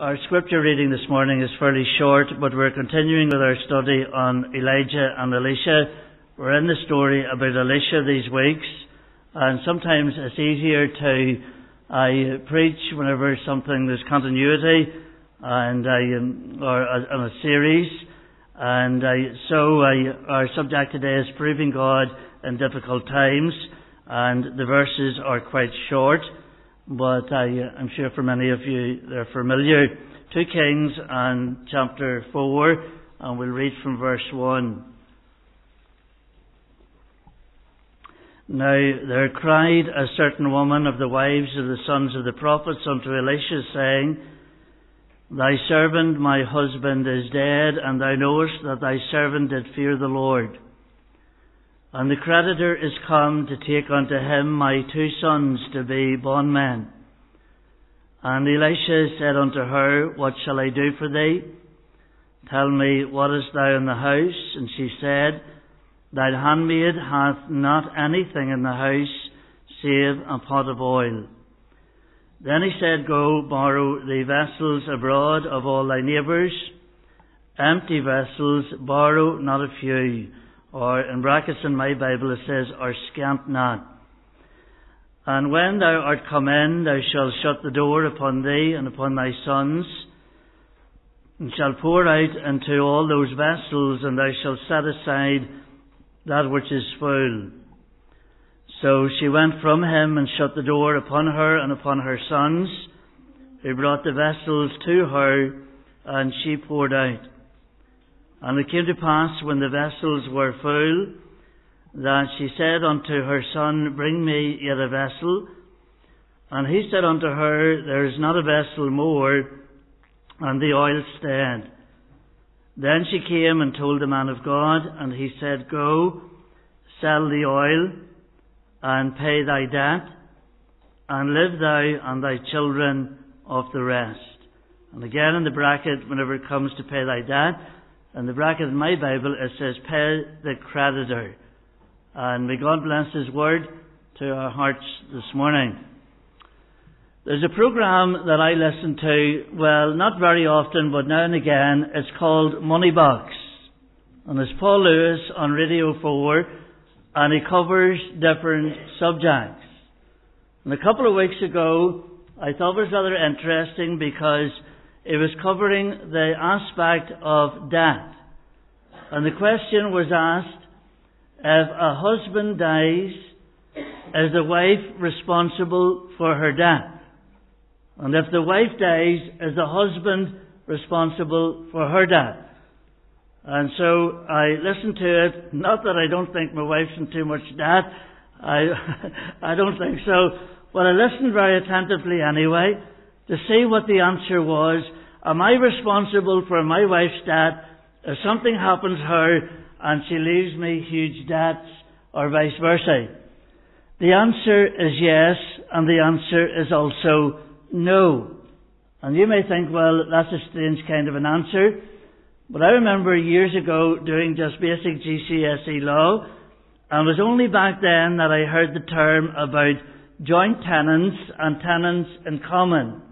Our scripture reading this morning is fairly short, but we're continuing with our study on Elijah and Elisha. We're in the story about Elisha these weeks, and sometimes it's easier to I preach whenever something there's continuity and I um, or on a series, and I, so I, our subject today is proving God in difficult times, and the verses are quite short but I, am sure for many of you they're familiar. 2 Kings and chapter 4, and we'll read from verse 1. Now there cried a certain woman of the wives of the sons of the prophets unto Elisha, saying, Thy servant my husband is dead, and thou knowest that thy servant did fear the Lord. And the creditor is come to take unto him my two sons to be bondmen. And Elisha said unto her, What shall I do for thee? Tell me, what is thou in the house? And she said, Thine handmaid hath not anything in the house save a pot of oil. Then he said, Go borrow the vessels abroad of all thy neighbours, empty vessels, borrow not a few or in brackets in my Bible it says, or scant not. And when thou art come in, thou shalt shut the door upon thee and upon thy sons, and shall pour out into all those vessels, and thou shalt set aside that which is full. So she went from him and shut the door upon her and upon her sons, who brought the vessels to her, and she poured out. And it came to pass when the vessels were full, that she said unto her son, Bring me yet a vessel. And he said unto her, There is not a vessel more, and the oil stayed. Then she came and told the man of God, and he said, Go, sell the oil, and pay thy debt, and live thou and thy children of the rest. And again in the bracket, whenever it comes to pay thy debt, in the bracket in my Bible, it says, pay the creditor. And may God bless His word to our hearts this morning. There's a program that I listen to, well, not very often, but now and again. It's called Money Moneybox. And it's Paul Lewis on Radio 4, and he covers different subjects. And a couple of weeks ago, I thought it was rather interesting because it was covering the aspect of death. And the question was asked, if a husband dies, is the wife responsible for her death? And if the wife dies, is the husband responsible for her death? And so I listened to it, not that I don't think my wife's in too much debt, I, I don't think so, but I listened very attentively anyway to see what the answer was. Am I responsible for my wife's debt if something happens to her and she leaves me huge debts or vice versa? The answer is yes, and the answer is also no. And you may think, well, that's a strange kind of an answer. But I remember years ago doing just basic GCSE law, and it was only back then that I heard the term about joint tenants and tenants in common.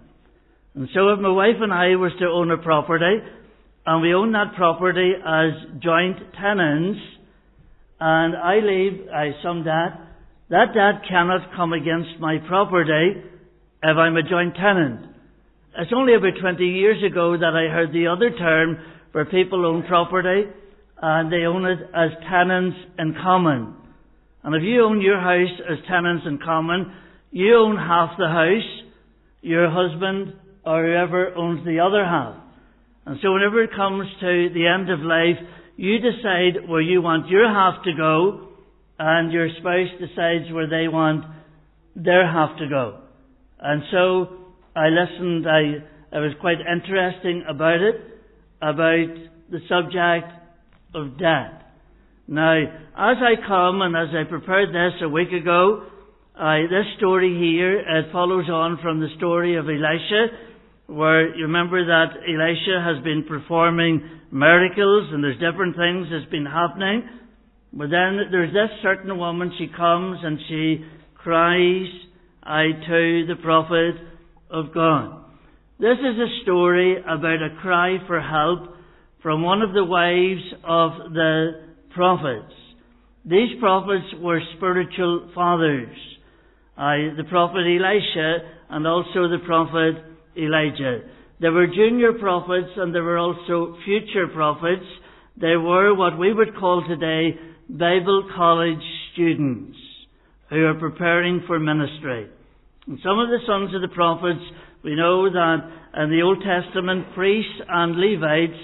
And so if my wife and I was to own a property, and we own that property as joint tenants, and I leave I, some debt, that debt cannot come against my property if I'm a joint tenant. It's only about 20 years ago that I heard the other term where people own property and they own it as tenants in common. And if you own your house as tenants in common, you own half the house, your husband or whoever owns the other half. And so whenever it comes to the end of life, you decide where you want your half to go, and your spouse decides where they want their half to go. And so I listened, I, it was quite interesting about it, about the subject of death. Now, as I come and as I prepared this a week ago, I, this story here, it follows on from the story of Elisha, where you remember that Elisha has been performing miracles and there's different things that's been happening. But then there's this certain woman, she comes and she cries I to the prophet of God. This is a story about a cry for help from one of the wives of the prophets. These prophets were spiritual fathers. Uh, the prophet Elisha and also the prophet Elijah. There were junior prophets and there were also future prophets. They were what we would call today Bible college students who are preparing for ministry. And some of the sons of the prophets, we know that in the Old Testament, priests and Levites,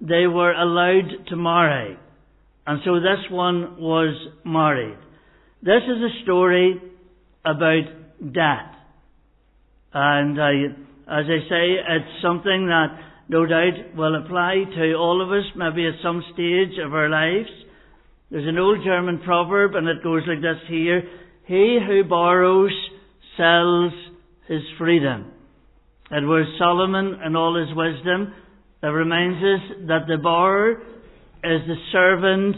they were allowed to marry. And so this one was married. This is a story about death. And I, as I say, it's something that no doubt will apply to all of us, maybe at some stage of our lives. There's an old German proverb, and it goes like this here He who borrows sells his freedom. It was Solomon and all his wisdom that reminds us that the borrower is the servant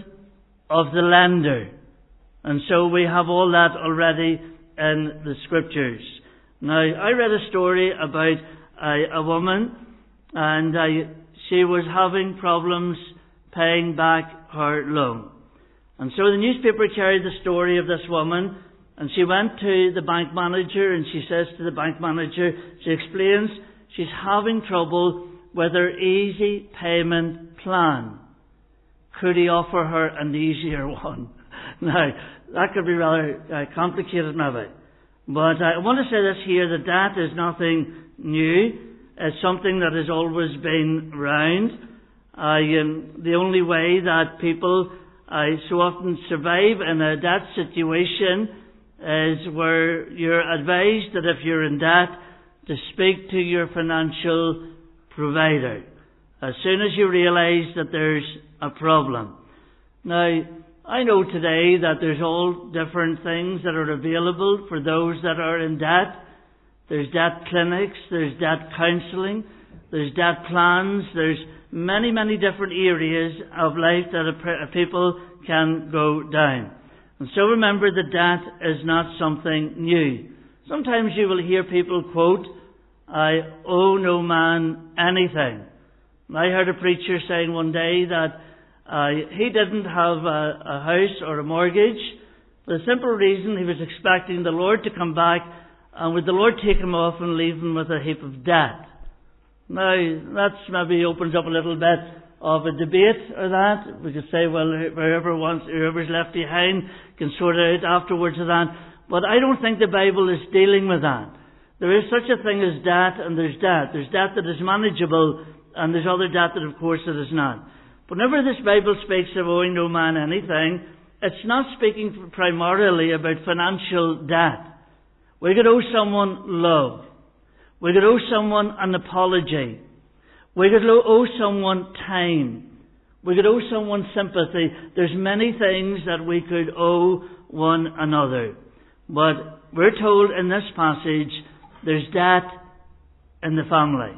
of the lender. And so we have all that already in the scriptures. Now, I read a story about a, a woman, and she was having problems paying back her loan. And so the newspaper carried the story of this woman, and she went to the bank manager, and she says to the bank manager, she explains she's having trouble with her easy payment plan. Could he offer her an easier one? now, that could be rather uh, complicated maybe. But I want to say this here that that is nothing new. It's something that has always been around. Uh, um, the only way that people uh, so often survive in a debt situation is where you're advised that if you're in debt, to speak to your financial provider as soon as you realize that there's a problem. Now, I know today that there's all different things that are available for those that are in debt. There's debt clinics, there's debt counselling, there's debt plans, there's many, many different areas of life that a, people can go down. And so remember that debt is not something new. Sometimes you will hear people quote, I owe no man anything. I heard a preacher saying one day that uh, he didn't have a, a house or a mortgage for the simple reason he was expecting the Lord to come back and would the Lord take him off and leave him with a heap of debt. Now, that's maybe opens up a little bit of a debate or that. We could say, well, whoever wants, whoever's left behind can sort it out afterwards or that. But I don't think the Bible is dealing with that. There is such a thing as debt and there's debt. There's debt that is manageable and there's other debt that of course it is not. Whenever this Bible speaks of owing no man anything, it's not speaking primarily about financial debt. We could owe someone love. We could owe someone an apology. We could owe someone time. We could owe someone sympathy. There's many things that we could owe one another. But we're told in this passage there's debt in the family.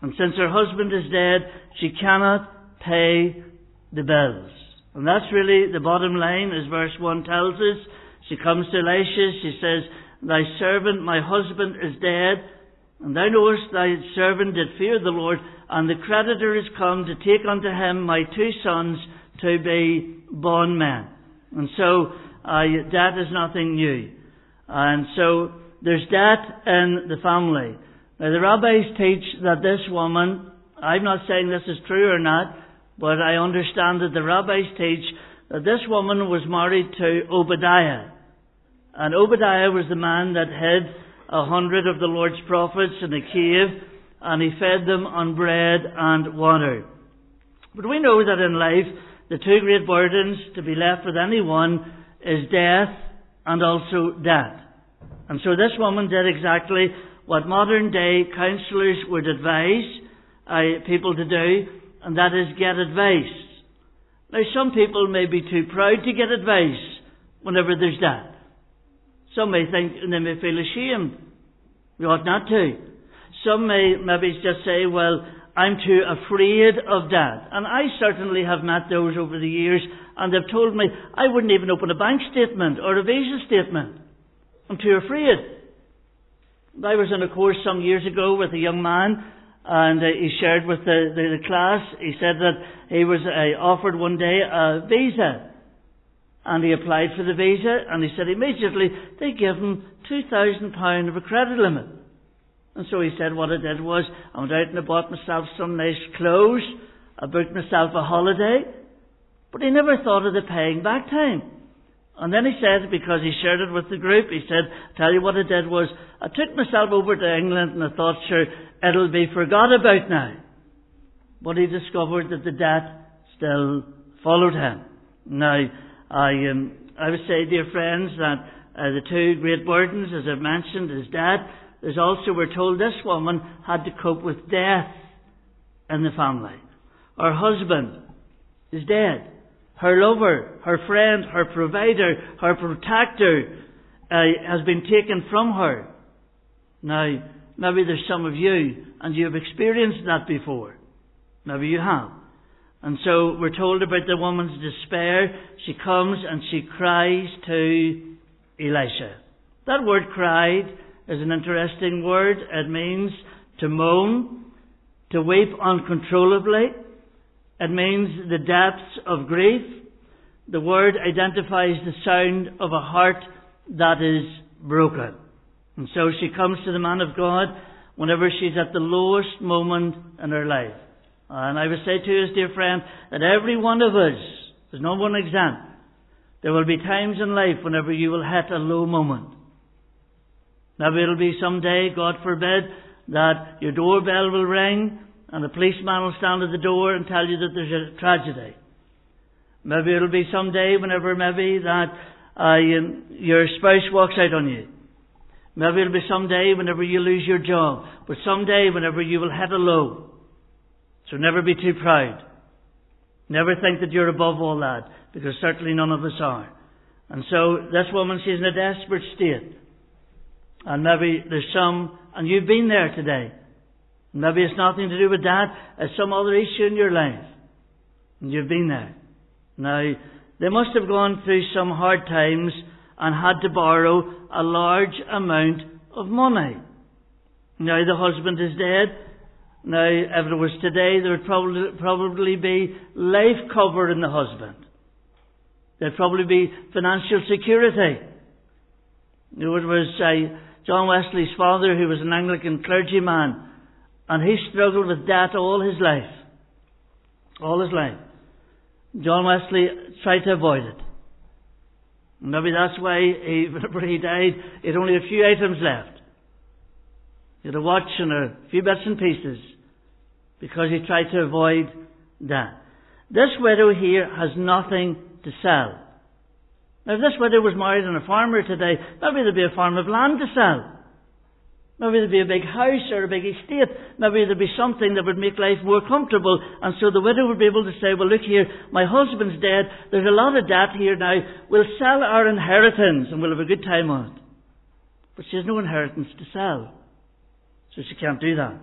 And since her husband is dead, she cannot pay the bills. And that's really the bottom line, as verse 1 tells us. She comes to Elisha, she says, Thy servant, my husband, is dead, and thou knowest thy servant did fear the Lord, and the creditor is come to take unto him my two sons to be bondmen. And so, uh, debt is nothing new. And so, there's debt in the family. Now, the rabbis teach that this woman, I'm not saying this is true or not, but I understand that the rabbis teach that this woman was married to Obadiah. And Obadiah was the man that hid a hundred of the Lord's prophets in a cave, and he fed them on bread and water. But we know that in life, the two great burdens to be left with anyone is death and also debt. And so this woman did exactly what modern day counselors would advise uh, people to do, and that is get advice. Now, some people may be too proud to get advice whenever there's that. Some may think and they may feel ashamed. We ought not to. Some may maybe just say, well, I'm too afraid of that. And I certainly have met those over the years, and they've told me I wouldn't even open a bank statement or a visa statement. I'm too afraid. I was in a course some years ago with a young man, and uh, he shared with the, the, the, class, he said that he was uh, offered one day a visa. And he applied for the visa, and he said immediately they gave him £2,000 of a credit limit. And so he said what I did was, I went out and I bought myself some nice clothes, I booked myself a holiday, but he never thought of the paying back time. And then he said, because he shared it with the group, he said, tell you what I did was, I took myself over to England and I thought, sure, it'll be forgot about now. But he discovered that the debt still followed him. Now, I, um, I would say, dear friends, that uh, the two great burdens, as I've mentioned, is debt. There's also, we're told this woman had to cope with death in the family. Her husband is dead. Her lover, her friend, her provider, her protector uh, has been taken from her. Now, maybe there's some of you, and you've experienced that before. Maybe you have. And so we're told about the woman's despair. She comes and she cries to Elisha. That word cried is an interesting word. It means to moan, to weep uncontrollably. It means the depths of grief. The word identifies the sound of a heart that is broken. And so she comes to the man of God whenever she's at the lowest moment in her life. And I would say to you, dear friend, that every one of us, there's no one exempt, there will be times in life whenever you will hit a low moment. Maybe it'll be someday, God forbid, that your doorbell will ring and a policeman will stand at the door and tell you that there's a tragedy. Maybe it'll be someday whenever maybe that uh, your spouse walks out on you. Maybe it'll be someday whenever you lose your job. But someday whenever you will hit a low. So never be too proud. Never think that you're above all that, because certainly none of us are. And so this woman, she's in a desperate state. And maybe there's some, and you've been there today. Maybe it's nothing to do with that, it's some other issue in your life. And you've been there. Now, they must have gone through some hard times and had to borrow a large amount of money. Now the husband is dead. Now, if it was today, there would probably, probably be life cover in the husband. There'd probably be financial security. It was uh, John Wesley's father, who was an Anglican clergyman, and he struggled with debt all his life. All his life. John Wesley tried to avoid it. Maybe that's why he, whenever he died, he had only a few items left. He had a watch and a few bits and pieces because he tried to avoid that. This widow here has nothing to sell. Now, if this widow was married on a farmer today, maybe there'd be a farm of land to sell. Maybe there'd be a big house or a big estate. Maybe there'd be something that would make life more comfortable. And so the widow would be able to say, well, look here, my husband's dead. There's a lot of debt here now. We'll sell our inheritance and we'll have a good time on it. But she has no inheritance to sell. So she can't do that.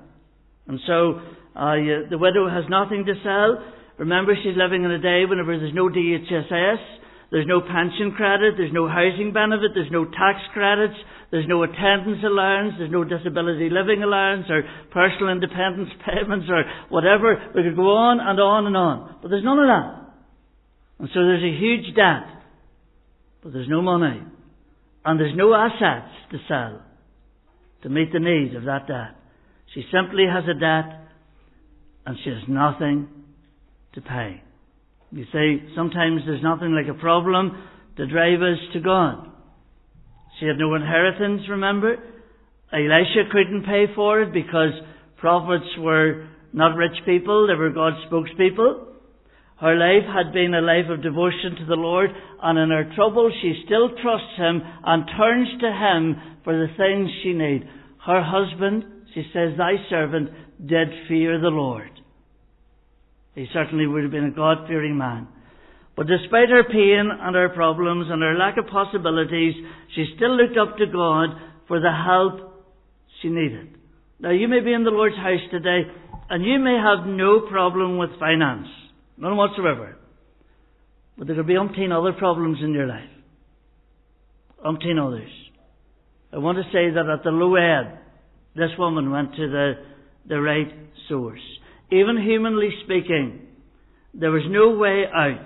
And so, uh, the widow has nothing to sell. Remember, she's living in a day whenever there's no DHSS, there's no pension credit, there's no housing benefit, there's no tax credits, there's no attendance allowance, there's no disability living allowance or personal independence payments or whatever. We could go on and on and on. But there's none of that. And so there's a huge debt. But there's no money. And there's no assets to sell to meet the needs of that debt. She simply has a debt and she has nothing to pay. You say sometimes there's nothing like a problem to drive us to God. She had no inheritance, remember? Elisha couldn't pay for it because prophets were not rich people, they were God's spokespeople. Her life had been a life of devotion to the Lord, and in her trouble she still trusts Him and turns to Him for the things she needs. Her husband, she says, Thy servant did fear the Lord. He certainly would have been a God fearing man. But despite her pain and her problems and her lack of possibilities, she still looked up to God for the help she needed. Now you may be in the Lord's house today and you may have no problem with finance. None whatsoever. But there could be umpteen other problems in your life. Umpteen others. I want to say that at the low ebb, This woman went to the, the right source. Even humanly speaking, there was no way out.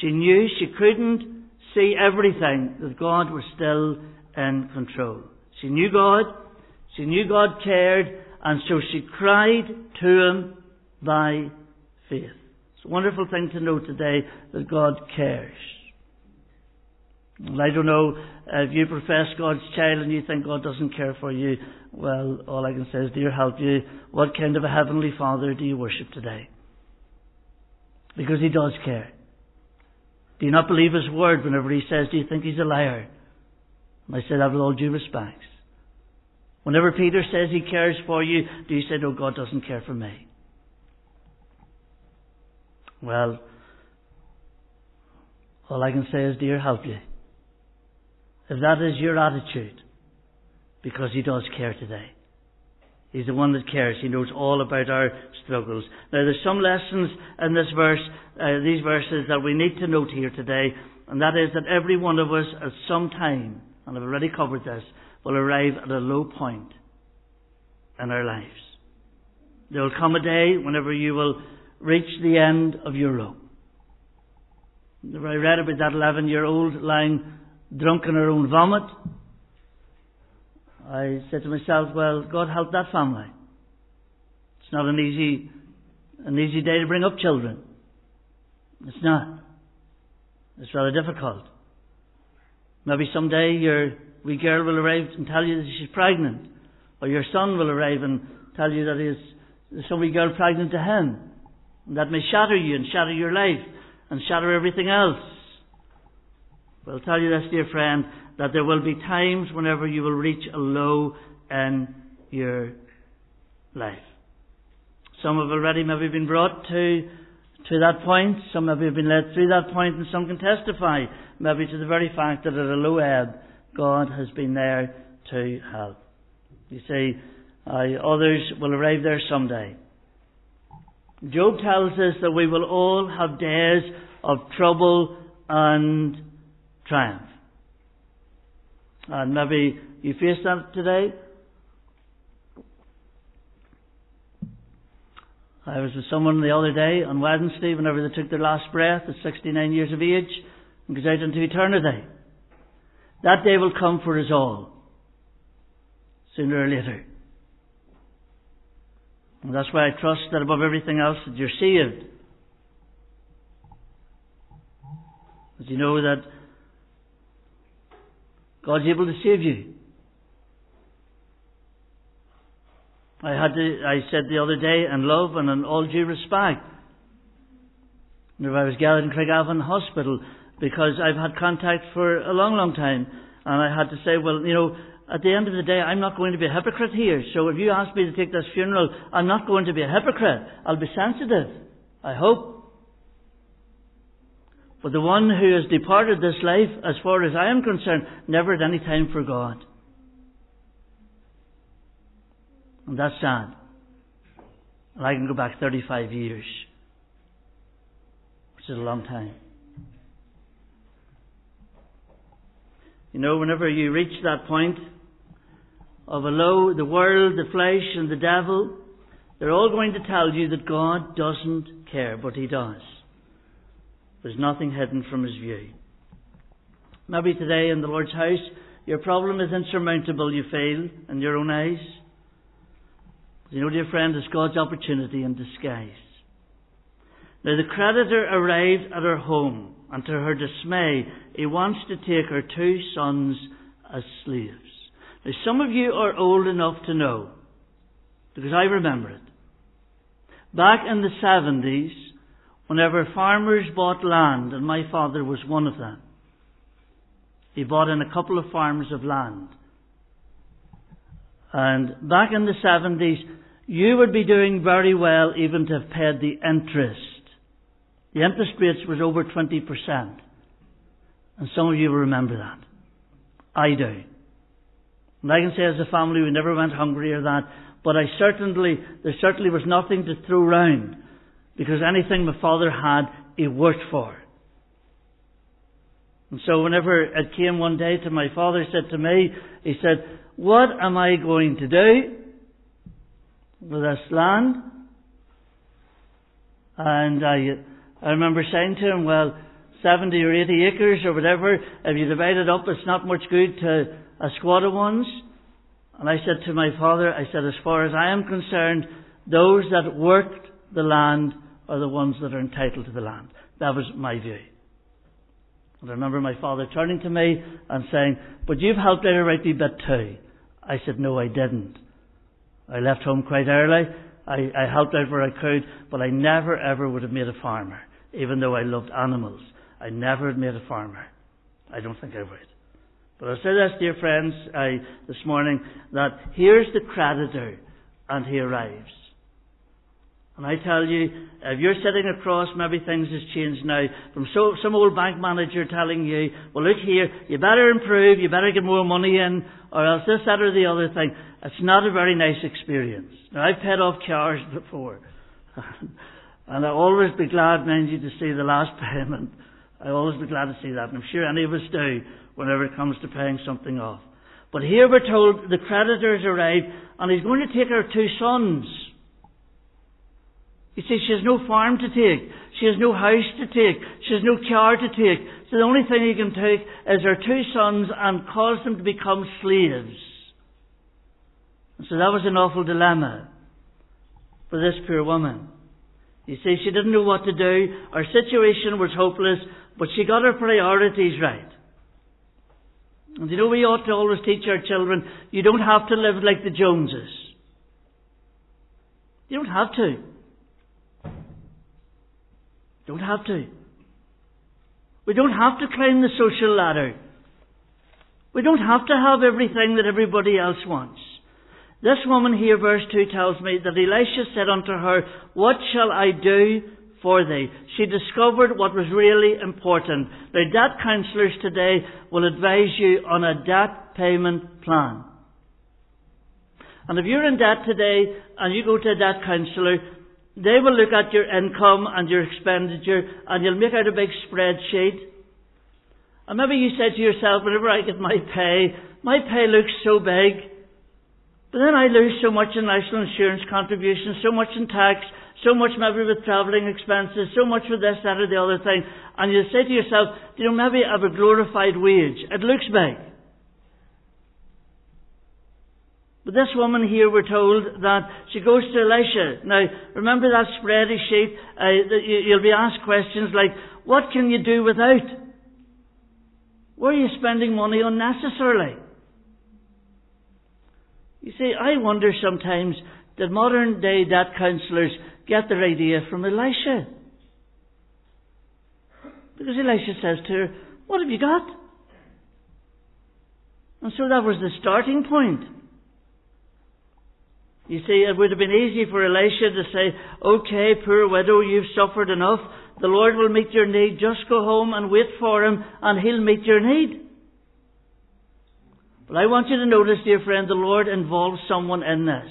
She knew she couldn't see everything, that God was still in control. She knew God, she knew God cared, and so she cried to Him by faith. It's a wonderful thing to know today that God cares. I don't know if you profess God's child and you think God doesn't care for you. Well, all I can say is, dear, help you. What kind of a heavenly Father do you worship today? Because He does care. Do you not believe His word whenever He says, do you think He's a liar? And I that with all due respect. Whenever Peter says he cares for you, do you say, no, God doesn't care for me? Well, all I can say is, dear, help you. If that is your attitude, because He does care today. He's the one that cares. He knows all about our struggles. Now, there's some lessons in this verse, uh, these verses, that we need to note here today, and that is that every one of us at some time, and I've already covered this, will arrive at a low point in our lives. There will come a day whenever you will reach the end of your rope. I read about that 11 year old lying drunk in her own vomit. I said to myself, well, God help that family. It's not an easy, an easy day to bring up children. It's not. It's rather difficult. Maybe someday your wee girl will arrive and tell you that she's pregnant. Or your son will arrive and tell you that there's some wee girl pregnant to him. And that may shatter you and shatter your life and shatter everything else. I'll tell you this, dear friend, that there will be times whenever you will reach a low in your life. Some have already maybe been brought to, to that point. Some have been led through that point and some can testify maybe to the very fact that at a low ebb, God has been there to help. You see, uh, others will arrive there someday. Job tells us that we will all have days of trouble and triumph. Uh, and maybe you face that today. I was with someone the other day on Wednesday whenever they took their last breath at 69 years of age and goes out into eternity. That day will come for us all, sooner or later. And that's why I trust that above everything else that you're saved. That you know that God's able to save you. I had to, I said the other day, in love and in all due respect, if I was gathered in Craigavon Hospital, because I've had contact for a long, long time, and I had to say, well, you know, at the end of the day, I'm not going to be a hypocrite here. So if you ask me to take this funeral, I'm not going to be a hypocrite. I'll be sensitive. I hope. But the one who has departed this life, as far as I am concerned, never had any time for God. And that's sad. And I can go back 35 years, which is a long time. You know, whenever you reach that point of a low, the world, the flesh, and the devil, they're all going to tell you that God doesn't care, but He does. There's nothing hidden from His view. Maybe today in the Lord's house, your problem is insurmountable, you feel, in your own eyes. You know, dear friend, it's God's opportunity in disguise. Now, the creditor arrived at her home, and to her dismay, he wants to take her two sons as slaves. Now, some of you are old enough to know, because I remember it. Back in the 70s, whenever farmers bought land, and my father was one of them, he bought in a couple of farms of land. And back in the 70s, you would be doing very well even to have paid the interest. The interest rates was over 20%. And some of you will remember that. I do. And I can say as a family we never went hungry or that, but I certainly, there certainly was nothing to throw round because anything my father had, he worked for. And so whenever it came one day to my father said to me, he said, What am I going to do with this land? And I, I remember saying to him, well, 70 or 80 acres or whatever, if you divide it up, it's not much good to a squad of ones. And I said to my father, I said, as far as I am concerned, those that worked the land are the ones that are entitled to the land. That was my view. And I remember my father turning to me and saying, but you've helped out a right wee bit too. I said, no, I didn't. I left home quite early. I, I helped out where I could, but I never ever would have made a farmer, even though I loved animals. I never made a farmer. I don't think I would. But I say this, dear friends, I, this morning, that here's the creditor, and he arrives. And I tell you, if you're sitting across, maybe things has changed now, from so, some old bank manager telling you, well look here, you better improve, you better get more money in, or else this, that or the other thing. It's not a very nice experience. Now I've paid off cars before. and I'll always be glad, mind you, to see the last payment. I'll always be glad to see that. And I'm sure any of us do whenever it comes to paying something off. But here we're told the creditors arrive and he's going to take our two sons. You see, she has no farm to take. She has no house to take. She has no car to take. So the only thing he can take is her two sons and cause them to become slaves. And so that was an awful dilemma for this poor woman. You see, she didn't know what to do. Her situation was hopeless, but she got her priorities right. And you know, we ought to always teach our children, you don't have to live like the Joneses. You don't have to. Don't have to. We don't have to climb the social ladder. We don't have to have everything that everybody else wants. This woman here, verse 2 tells me that Elisha said unto her, What shall I do for thee? She discovered what was really important. Now, debt counsellors today will advise you on a debt payment plan. And if you're in debt today and you go to a debt counsellor, they will look at your income and your expenditure and you'll make out a big spreadsheet. And maybe you say to yourself, whenever I get my pay, my pay looks so big. But then I lose so much in national insurance contributions, so much in tax, so much maybe with travelling expenses, so much with this, that or the other thing. And you say to yourself, you know, maybe I have a glorified wage. It looks big. But this woman here, we're told that she goes to Elisha. Now, remember that spready sheet? Uh, you'll be asked questions like, what can you do without? Where are you spending money unnecessarily? You see, I wonder sometimes, did modern day debt counsellors get their idea from Elisha? Because Elisha says to her, what have you got? And so that was the starting point. You see, it would have been easy for Elisha to say, okay, poor widow, you've suffered enough. The Lord will meet your need. Just go home and wait for Him and He'll meet your need. But I want you to notice, dear friend, the Lord involves someone in this.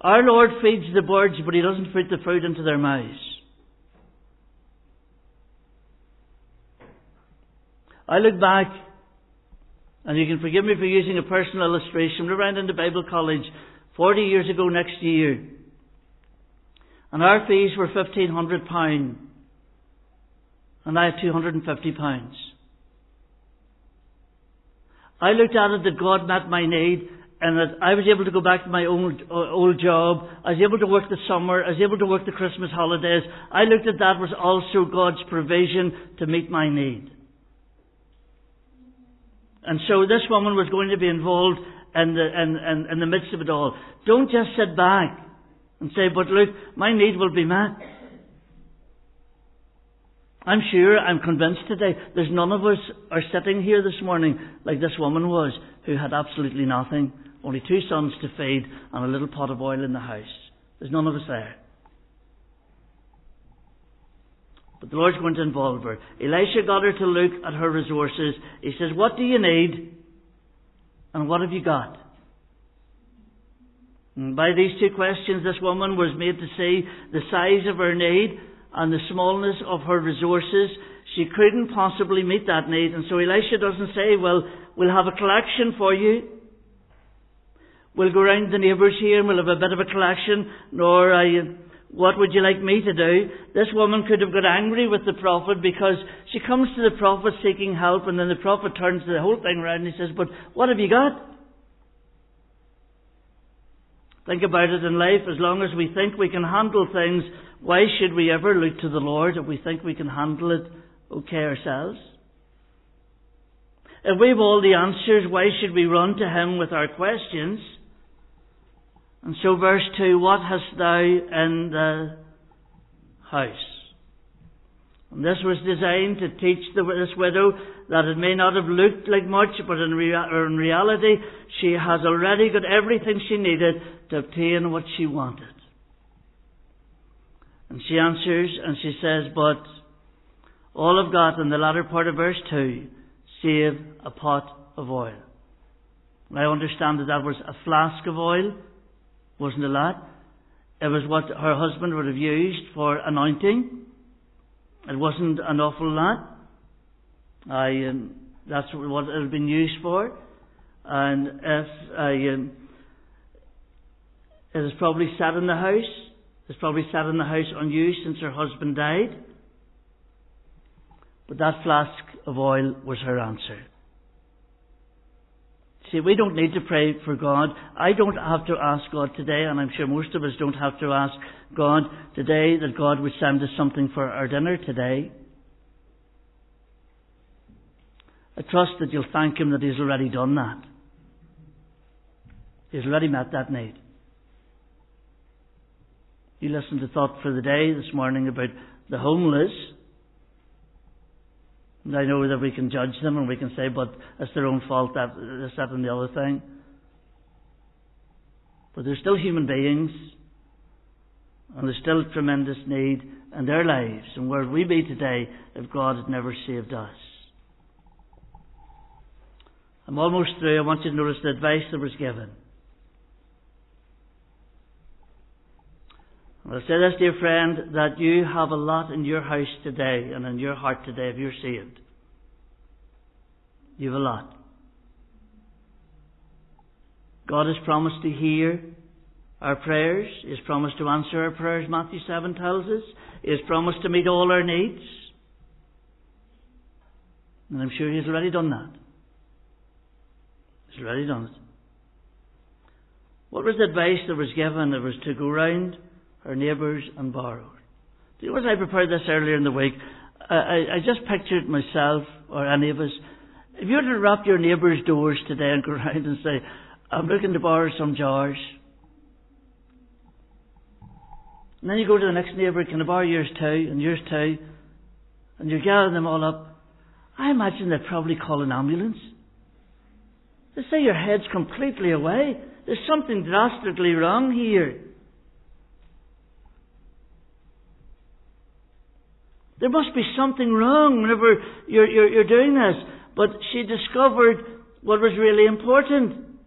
Our Lord feeds the birds, but He doesn't put the food into their mouths. I look back, and you can forgive me for using a personal illustration. We went into Bible college 40 years ago next year. And our fees were £1,500. And I have £250. I looked at it that God met my need and that I was able to go back to my old, uh, old job. I was able to work the summer. I was able to work the Christmas holidays. I looked at that was also God's provision to meet my need. And so this woman was going to be involved in the, in, in, in the midst of it all. Don't just sit back and say, but look, my need will be met. I'm sure, I'm convinced today, there's none of us are sitting here this morning like this woman was, who had absolutely nothing, only two sons to feed and a little pot of oil in the house. There's none of us there. But the Lord's going to involve her. Elisha got her to look at her resources. He says, What do you need? And what have you got? And by these two questions, this woman was made to see the size of her need and the smallness of her resources. She couldn't possibly meet that need. And so Elisha doesn't say, well, we'll have a collection for you. We'll go round the neighbours here and we'll have a bit of a collection, nor I, what would you like me to do? This woman could have got angry with the prophet because she comes to the prophet seeking help and then the prophet turns the whole thing around and he says, but what have you got? Think about it in life. As long as we think we can handle things, why should we ever look to the Lord if we think we can handle it okay ourselves? If we've all the answers, why should we run to Him with our questions? And so, verse 2 What hast thou in the house? And this was designed to teach the, this widow that it may not have looked like much, but in, rea- in reality, she has already got everything she needed to obtain what she wanted. And she answers and she says, But all I've got in the latter part of verse 2 save a pot of oil. I understand that that was a flask of oil wasn't a lot. It was what her husband would have used for anointing. It wasn't an awful lot. I, um, that's what it had been used for. And if I, um, it has probably sat in the house. It's probably sat in the house unused since her husband died. But that flask of oil was her answer. See, we don't need to pray for God. I don't have to ask God today, and I'm sure most of us don't have to ask God today that God would send us something for our dinner today. I trust that you'll thank Him that He's already done that. He's already met that need. You listened to Thought for the Day this morning about the homeless. I know that we can judge them and we can say, but it's their own fault, that, this, that, and the other thing. But they're still human beings, and there's still tremendous need in their lives. And where would we be today if God had never saved us? I'm almost through. I want you to notice the advice that was given. I'll say this, dear friend, that you have a lot in your house today and in your heart today if you're saved. You have a lot. God has promised to hear our prayers. He has promised to answer our prayers, Matthew 7 tells us. He has promised to meet all our needs. And I'm sure He's already done that. He's already done it. What was the advice that was given? It was to go round our neighbours and borrow. Do you know, as I prepared this earlier in the week, I, I just pictured myself or any of us, if you were to rap your neighbours' doors today and go around and say, I'm looking to borrow some jars. And then you go to the next neighbour, can I borrow yours too, and yours too? And you're gathering them all up. I imagine they'd probably call an ambulance. They say your head's completely away. There's something drastically wrong here. There must be something wrong whenever you're, you're, you're doing this. But she discovered what was really important.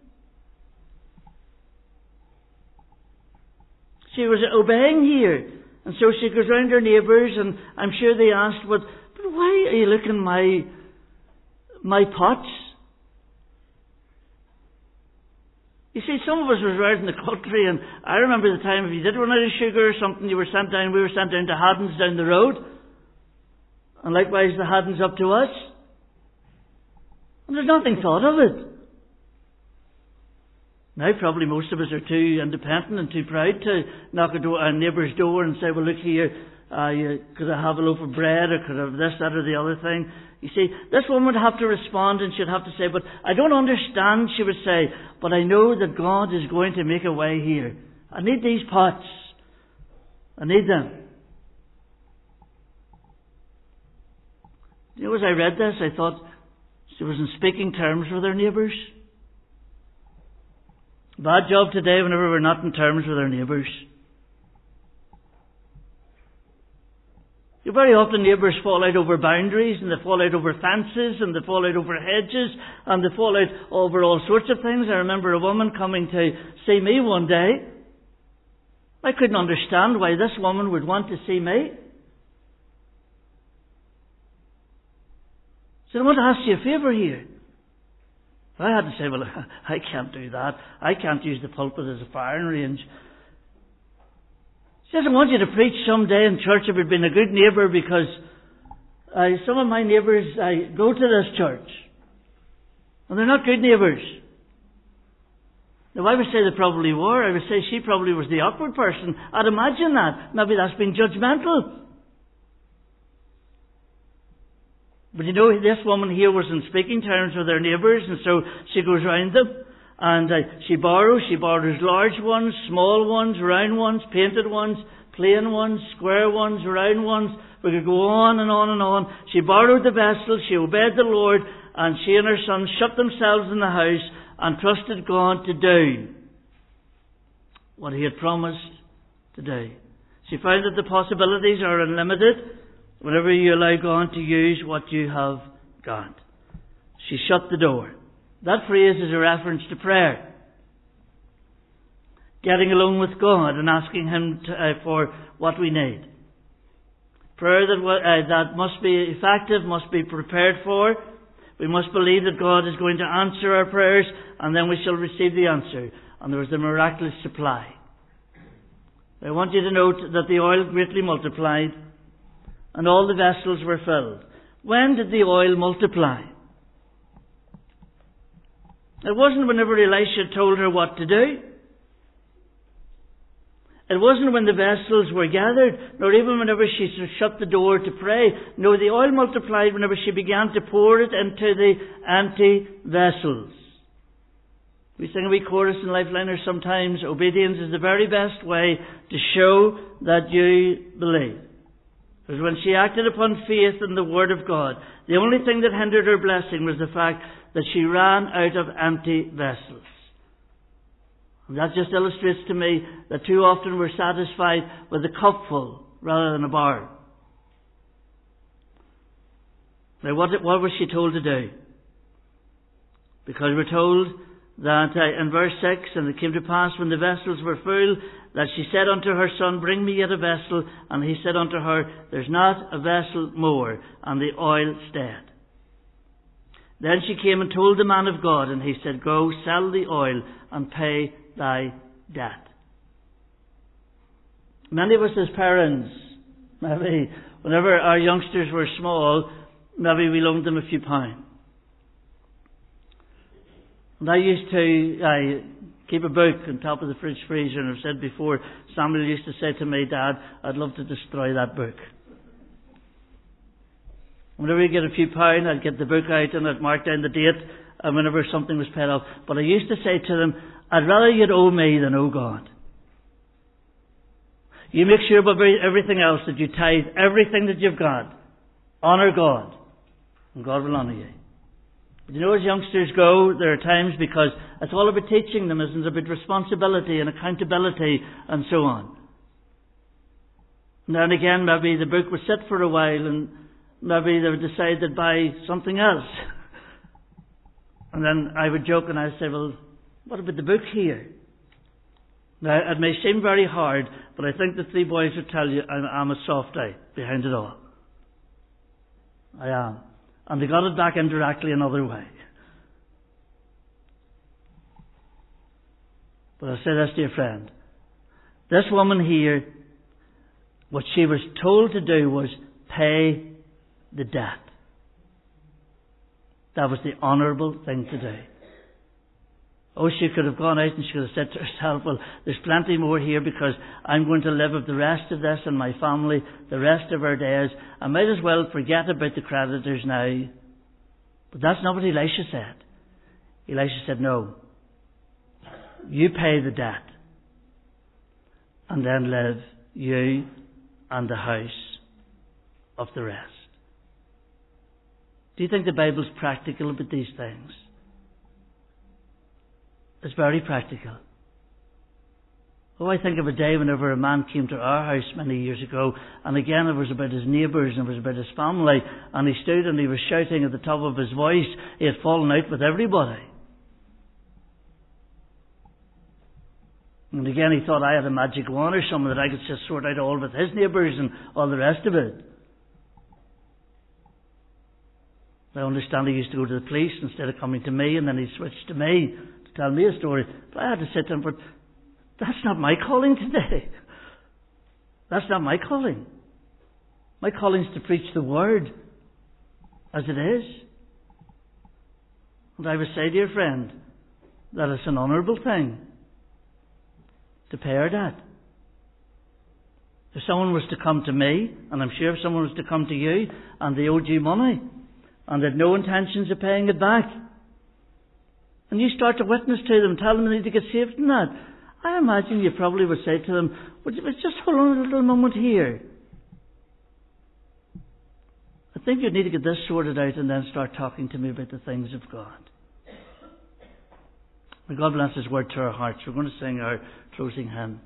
She was obeying here. And so she goes round her neighbours and I'm sure they asked, but, but why are you looking my, my pots? You see, some of us was right in the country and I remember the time if you did run out of sugar or something, you were sent down, we were sent down to Haddon's down the road. And likewise the Haddon's up to us. And there's nothing thought of it. Now probably most of us are too independent and too proud to knock at a neighbour's door and say, well look here, uh, could I have a loaf of bread or could I have this, that or the other thing? You see, this woman would have to respond and she'd have to say, but I don't understand, she would say, but I know that God is going to make a way here. I need these pots. I need them. You know, as I read this, I thought she was in speaking terms with her neighbours. Bad job today whenever we're not in terms with our neighbours. Very often neighbours fall out over boundaries and they fall out over fences and they fall out over hedges and they fall out over all sorts of things. I remember a woman coming to see me one day. I couldn't understand why this woman would want to see me. So I want to ask you a favour here. I had to say, well, I can't do that. I can't use the pulpit as a firing range. She doesn't want you to preach someday in church about being a good neighbour because some of my neighbours uh, go to this church. And they're not good neighbours. Now I would say they probably were. I would say she probably was the awkward person. I'd imagine that. Maybe that's been judgmental. But you know, this woman here was in speaking terms with her neighbours, and so she goes round them. And uh, she borrows, she borrows large ones, small ones, round ones, painted ones, plain ones, square ones, round ones. We could go on and on and on. She borrowed the vessel, she obeyed the Lord, and she and her son shut themselves in the house and trusted God to do what He had promised to do. She found that the possibilities are unlimited whenever you allow God to use what you have got. She shut the door. That phrase is a reference to prayer. Getting alone with God and asking Him to, uh, for what we need. Prayer that, uh, that must be effective, must be prepared for, we must believe that God is going to answer our prayers and then we shall receive the answer. And there was the miraculous supply. I want you to note that the oil greatly multiplied and all the vessels were filled. When did the oil multiply? It wasn't whenever Elisha told her what to do. It wasn't when the vessels were gathered, nor even whenever she shut the door to pray. No, the oil multiplied whenever she began to pour it into the empty vessels. We sing a wee chorus in Lifeliner sometimes, obedience is the very best way to show that you believe. Because when she acted upon faith in the Word of God, the only thing that hindered her blessing was the fact that she ran out of empty vessels. And that just illustrates to me that too often we're satisfied with a cupful rather than a bar. Now, what, what was she told to do? Because we're told that uh, in verse 6, and it came to pass when the vessels were full, that she said unto her son, Bring me yet a vessel. And he said unto her, There's not a vessel more. And the oil stayed. Then she came and told the man of God, and he said, Go, sell the oil, and pay thy debt. Many of us as parents, maybe whenever our youngsters were small, maybe we loaned them a few pounds. And I used to I keep a book on top of the fridge freezer, and I've said before, Samuel used to say to me, Dad, I'd love to destroy that book. Whenever you get a few pounds, I'd get the book out and I'd mark down the date, and whenever something was paid off. But I used to say to them, I'd rather you'd owe me than owe God. You make sure above everything else that you tithe everything that you've got. Honour God. And God will honour you. You know, as youngsters go, there are times because it's all about teaching them, isn't it? About responsibility and accountability and so on. And then again, maybe the book would sit for a while and maybe they would decide to buy something else. And then I would joke and I'd say, well, what about the book here? Now, it may seem very hard, but I think the three boys would tell you I'm, I'm a softy behind it all. I am. And they got it back indirectly another way. But I say this to your friend. This woman here, what she was told to do was pay the debt. That was the honourable thing to do. Oh, she could have gone out and she could have said to herself, well, there's plenty more here because I'm going to live with the rest of this and my family the rest of our days. I might as well forget about the creditors now. But that's not what Elisha said. Elisha said, no. You pay the debt. And then live you and the house of the rest. Do you think the Bible's practical about these things? It's very practical. Oh, I think of a day whenever a man came to our house many years ago, and again it was about his neighbours and it was about his family, and he stood and he was shouting at the top of his voice. He had fallen out with everybody. And again he thought I had a magic wand or something that I could just sort out all with his neighbours and all the rest of it. I understand he used to go to the police instead of coming to me, and then he switched to me tell me a story. But I had to sit there, but that's not my calling today. That's not my calling. My calling is to preach the word as it is. And I would say, dear friend, that it's an honourable thing to pay our debt. If someone was to come to me, and I'm sure if someone was to come to you, and they owed you money, and had no intentions of paying it back, and you start to witness to them, tell them they need to get saved from that, I imagine you probably would say to them, would you just hold on a little moment here? I think you'd need to get this sorted out and then start talking to me about the things of God. May God bless His word to our hearts. We're going to sing our closing hymn.